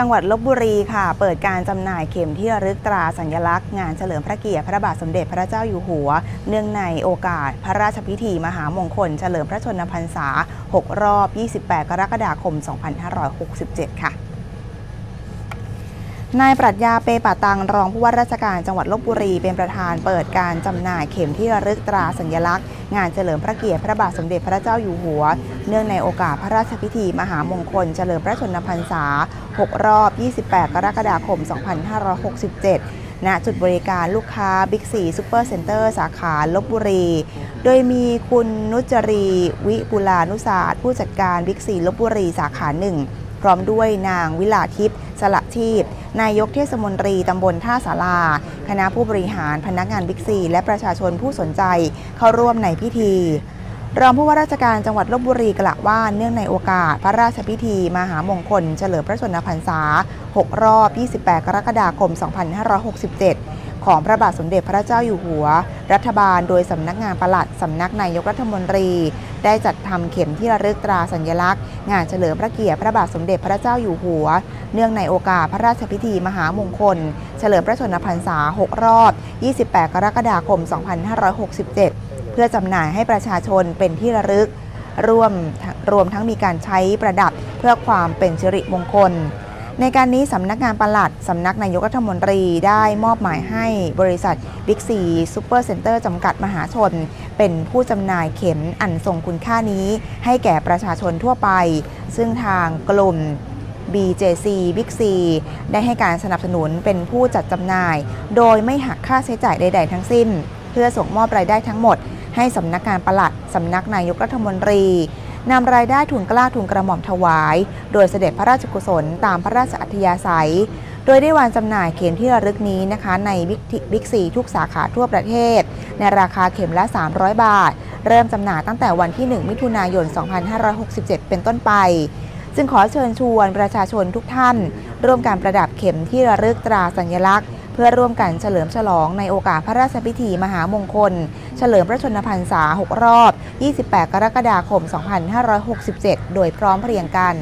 จังหวัดลบบุรีค่ะ เปิดการจำหน่ายเข็มที่ระลึกตราสัญลักษณ์งานเฉลิมพระเกียรติพระบาทสมเด็จพระเจ้าอยู่หัว เนื่องในโอกาสพระราชพิธีมหามงคล เฉลิมพระชนมพรรษา 6 รอบ 28 กรกฎาคม 2567 ค่ะ นายปรัชญาเปปะตังรองผู้ว่าราชการจังหวัดลบบุรี เป็นประธานเปิดการจำหน่ายเข็มที่ระลึกตราสัญลักษณ์ งานเฉลิมพระเกียรติพระบาทสมเด็จพระเจ้าอยู่หัว เนื่องในโอกาสพระราชพิธีมหามงคล เฉลิมพระชนมพรรษา 6 รอบ 28 กรกฎาคม 2567ณจุดบริการลูกค้าบิ๊กซีซูเปอร์เซ็นเตอร์สาขาลพบุรี โดยมีคุณนุจรี วิปุลานุศาสตร์ผู้จัดการบิ๊กซีลพบุรีสาขาหนึ่ง พร้อมด้วยนางวิลาทิพย์สละชีพ นายกเทศมนตรีตำบลท่าศาลาคณะผู้บริหารพนักงานบิ๊กซี และประชาชนผู้สนใจเข้าร่วมในพิธีรองผู้ว่าราชการจังหวัดลบบุรีกล่าวว่าเนื่องในโอกาสพระราชพิธี มหามงคล เฉลิมพระชนมพรรษา 6 รอบ 28 กรกฎาคม 2567 ของพระบาทสมเด็จพระเจ้าอยู่หัว รัฐบาลโดยสำนักงานปลัดสำนักนายกรัฐมนตรี ได้จัดทำเข็มที่ระลึกตราสัญลักษณ์ งานเฉลิมพระเกียรติพระบาทสมเด็จพระเจ้าอยู่หัว เนื่องในโอกาสพระราชพิธีมหามงคล เฉลิมพระชนมพรรษา 6 รอบ 28 กรกฎาคม 2567 เพื่อจำหน่ายให้ประชาชนเป็นที่ระลึกร่วมรวมทั้งมีการใช้ประดับเพื่อความเป็นสิริมงคล ในการนี้สำนักงานปลัดสำนักนายกรัฐมนตรีได้มอบหมายให้บริษัทบิ๊กซีซูเปอร์เซ็นเตอร์จำกัดมหาชน เป็นผู้จำหน่ายเข็มอันทรงคุณค่านี้ ให้แก่ประชาชนทั่วไป ซึ่งทางกลุ่ม BJC Big C ได้ให้การสนับสนุนเป็นผู้จัดจำหน่าย โดยไม่หักค่าใช้จ่ายใด ๆ ทั้งสิ้น เพื่อส่งมอบรายได้ทั้งหมด ให้สำนักงานปลัดสำนักนายกรัฐมนตรี นำรายได้ทุนกล้าทุนกระหม่อมถวาย โดยเสด็จพระราชกุศลตามพระราชอัธยาศัย โดยได้วางจำหน่ายเข็มที่ระลึกนี้นะคะ ในบิ๊กซีทุกสาขาทั่วประเทศ ในราคาเข็มละ 300 บาท เริ่มจำหน่ายตั้งแต่วันที่ 1 มิถุนายน 2567 เป็นต้นไปจึงขอเชิญชวนประชาชนทุกท่าน ร่วมการประดับเข็มที่ระลึกตราสัญลักษณ์ เพื่อร่วมกันเฉลิมฉลองในโอกาสพระราชพิธีมหามงคล เฉลิมพระชนมพรรษา 6 รอบ 28 กรกฎาคม 2567 โดยพร้อมเพรียงกัน